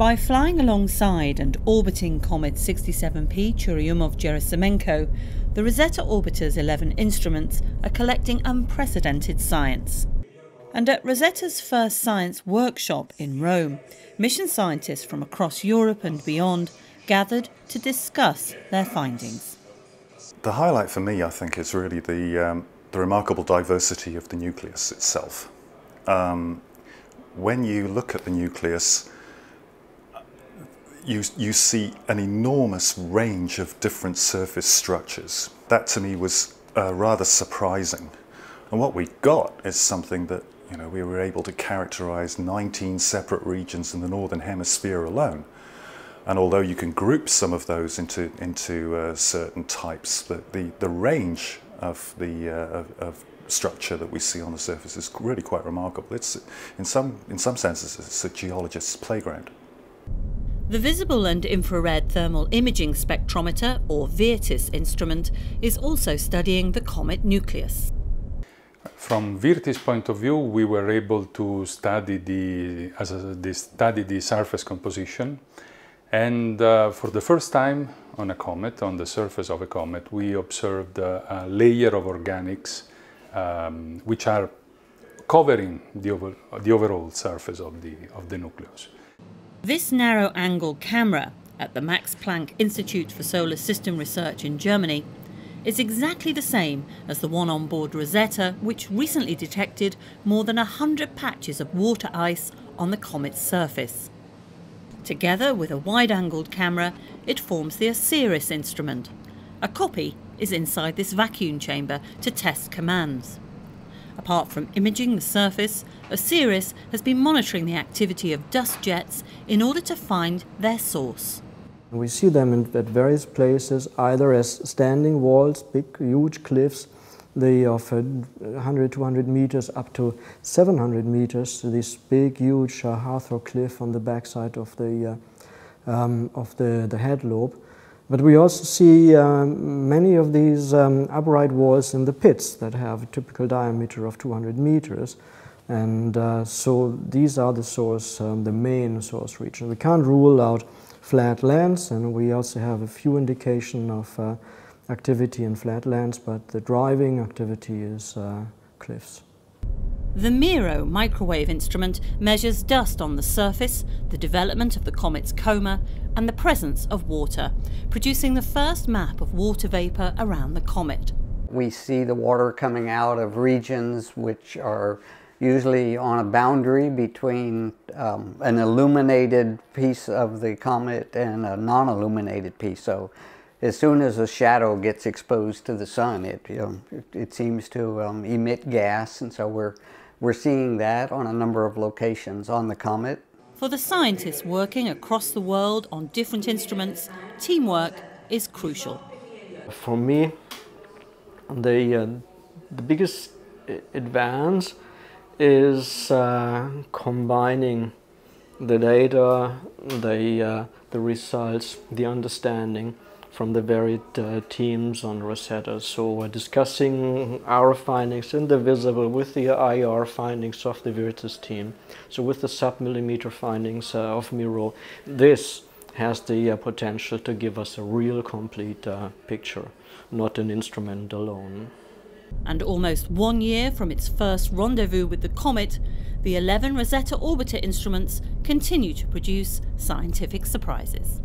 By flying alongside and orbiting Comet 67P Churyumov-Gerasimenko, the Rosetta Orbiter's 11 instruments are collecting unprecedented science. And at Rosetta's first science workshop in Rome, mission scientists from across Europe and beyond gathered to discuss their findings. The highlight for me, I think, is really the, um, the remarkable diversity of the nucleus itself. Um, when you look at the nucleus, you, you see an enormous range of different surface structures. That to me was uh, rather surprising. And what we got is something that you know, we were able to characterize 19 separate regions in the Northern Hemisphere alone. And although you can group some of those into, into uh, certain types, the, the, the range of the uh, of, of structure that we see on the surface is really quite remarkable. It's, in, some, in some senses, it's a geologist's playground. The Visible and Infrared Thermal Imaging Spectrometer, or VIRTIS instrument, is also studying the comet nucleus. From VIRTIS point of view, we were able to study the, as a, study the surface composition. And uh, for the first time on a comet, on the surface of a comet, we observed a, a layer of organics um, which are covering the, over, the overall surface of the, of the nucleus. This narrow angle camera at the Max Planck Institute for Solar System Research in Germany is exactly the same as the one on board Rosetta, which recently detected more than 100 patches of water ice on the comet's surface. Together with a wide angled camera, it forms the OSIRIS instrument. A copy is inside this vacuum chamber to test commands. Apart from imaging the surface, OSIRIS has been monitoring the activity of dust jets in order to find their source. We see them in, at various places, either as standing walls, big, huge cliffs, they of 100, 200 meters up to 700 meters. This big, huge uh, Hathor cliff on the backside of the uh, um, of the, the head lobe. But we also see um, many of these um, upright walls in the pits that have a typical diameter of 200 meters. And uh, so these are the source, um, the main source region. We can't rule out flat lands, and we also have a few indication of uh, activity in flat lands, but the driving activity is uh, cliffs. The MIRO microwave instrument measures dust on the surface, the development of the comet's coma, and the presence of water, producing the first map of water vapour around the comet. We see the water coming out of regions which are usually on a boundary between um, an illuminated piece of the comet and a non-illuminated piece. So as soon as a shadow gets exposed to the sun, it, you know, it, it, seems to um, emit gas, and so we're, we're seeing that on a number of locations on the comet. For the scientists working across the world on different instruments, teamwork is crucial. For me, the, uh, the biggest advance is uh, combining the data, the, uh, the results, the understanding from the varied uh, teams on Rosetta. So we're discussing our findings in the visible with the IR findings of the VIRTIS team. So with the sub-millimeter findings uh, of Miro, this has the uh, potential to give us a real complete uh, picture, not an instrument alone. And almost one year from its first rendezvous with the comet, the 11 Rosetta orbiter instruments continue to produce scientific surprises.